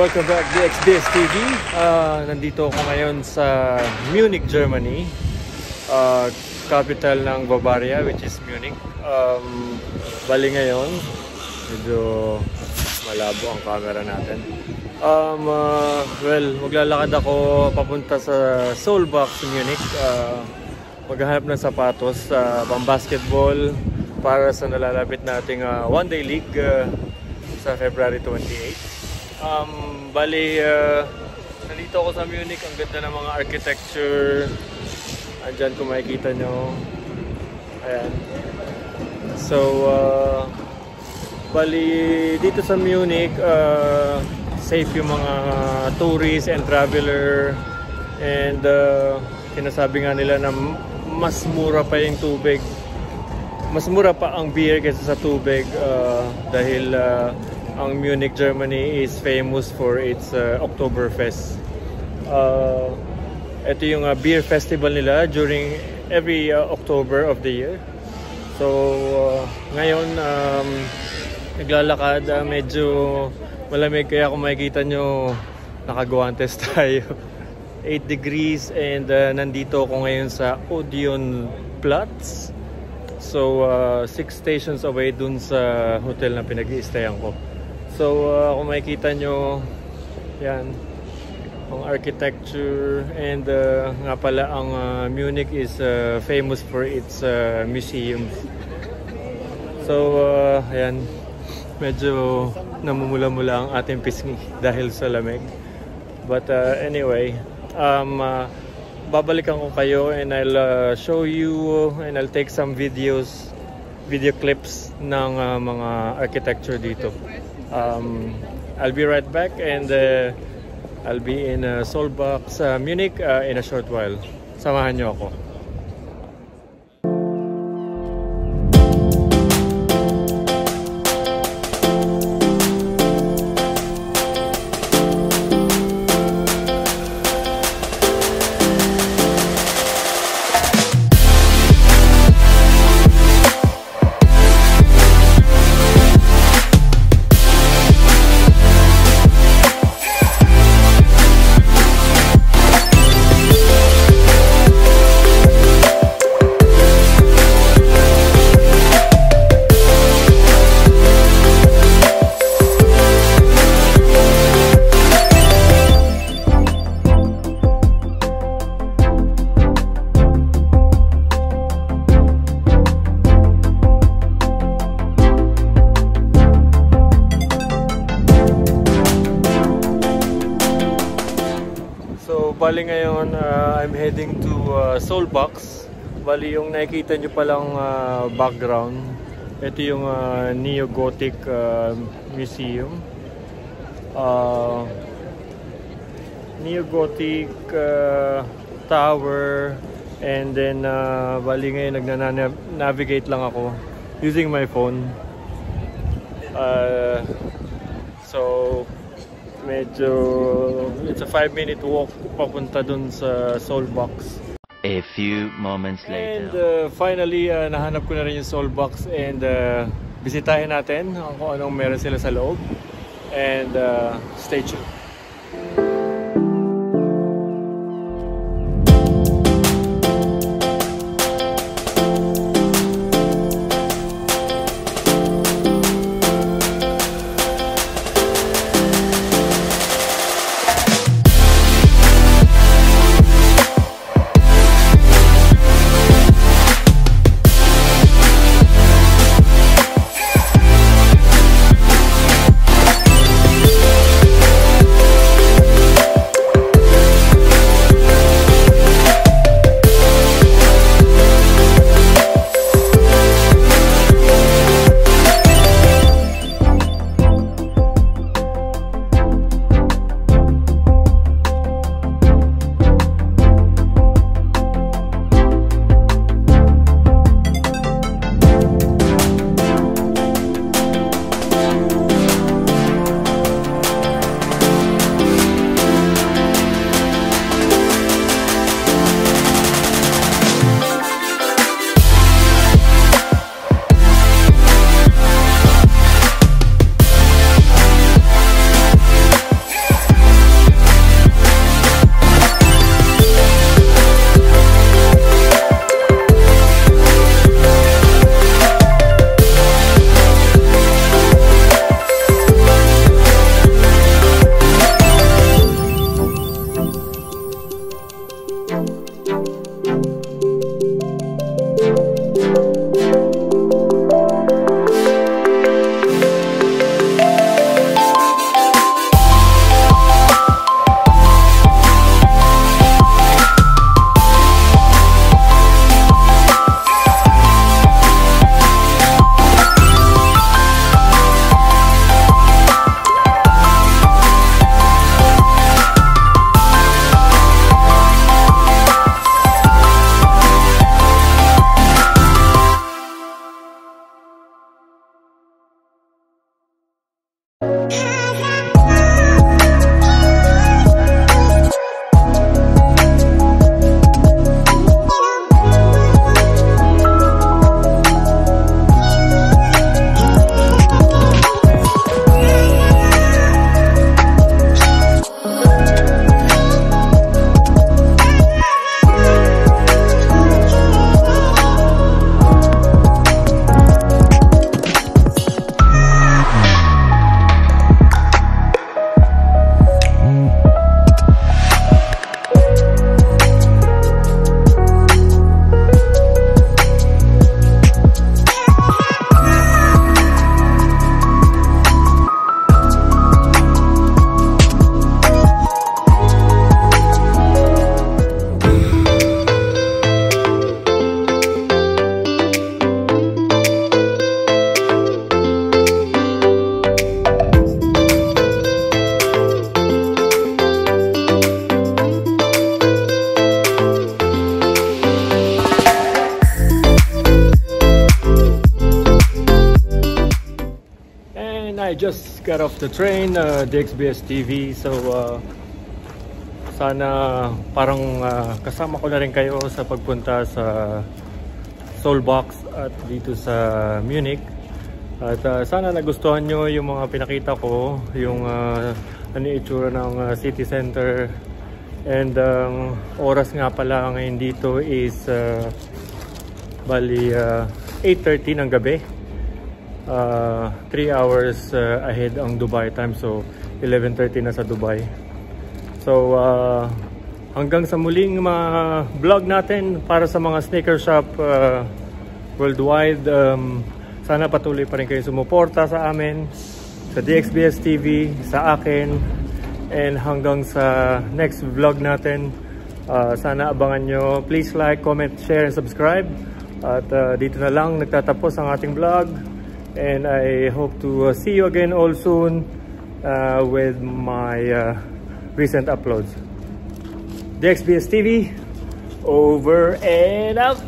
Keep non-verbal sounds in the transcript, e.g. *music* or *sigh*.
Welcome back DXBS TV. Uh, nandito ako ngayon sa Munich, Germany. Uh, capital ng Bavaria, which is Munich. Um, bali ngayon, medyo malabo ang camera natin. Um, uh, well, maglalakad ako papunta sa Soulbox Munich. Uh, maghahanap ng sapatos sa uh, pang-basketball para sa nalalapit nating uh, one-day league uh, sa February 28. Um, bali, uh, nandito ako sa Munich. Ang ganda ng mga architecture. Andyan kung makikita nyo. Ayan. So, uh, bali, dito sa Munich, uh, safe yung mga tourists and traveler. And uh, sinasabi nga nila na mas mura pa yung tubig. Mas mura pa ang beer kaysa sa tubig uh, dahil uh, ang Munich, Germany is famous for its uh, Oktoberfest. Uh, ito yung uh, beer festival nila during every uh, October of the year. So, uh, ngayon, um, naglalakad, uh, medyo malamig kaya kung makikita nyo, nakagwantes *laughs* tayo. 8 degrees and uh, nandito ako ngayon sa Odeon Platz. So, 6 uh, stations away dun sa hotel na pinag iistayan ko. So uh, kung makikita nyo, yan, ang architecture and uh, nga pala ang uh, Munich is uh, famous for its uh, museums. So uh, ayan, medyo namumula-mula ang ating pisngi *laughs* dahil sa lamig. But uh, anyway, um, uh, babalikan ko kayo and I'll uh, show you and I'll take some videos, video clips ng uh, mga architecture dito. Um, I'll be right back and uh, I'll be in uh, Solbach sa Munich uh, in a short while. Samahan niyo ako. Bali ngayon uh, I'm heading to uh, Soulbox. Bali yung nakikita nyo palang uh, background. Ito yung uh, Neo-Gothic uh, Museum. Uh, Neo-Gothic uh, Tower and then uh, bali ngayon nagna-navigate lang ako using my phone. Uh, medyo it's a 5 minute walk papunta dun sa Soul Box. A few moments later. and uh, finally uh, nahanap ko na rin yung Soul Box and uh, bisitahin natin kung anong meron sila sa loob. And uh, stay tuned just got off the train, uh, DXBS TV. So, uh, sana parang uh, kasama ko na rin kayo sa pagpunta sa Soulbox at dito sa Munich. At uh, sana nagustuhan nyo yung mga pinakita ko, yung uh, ano itsura ng uh, city center. And ang oras nga pala ngayon dito is uh, bali uh, 8.30 ng gabi. Uh, 3 hours uh, ahead ang Dubai time so 11.30 na sa Dubai. So uh, hanggang sa muling mga vlog natin para sa mga sneaker shop uh, worldwide um, sana patuloy pa rin kayo sumuporta sa amin sa DXBS TV sa akin and hanggang sa next vlog natin. Uh, sana abangan nyo. Please like, comment, share, and subscribe. At uh, dito na lang nagtatapos ang ating vlog and I hope to uh, see you again all soon uh, with my uh, recent uploads. DXBS TV, over and out.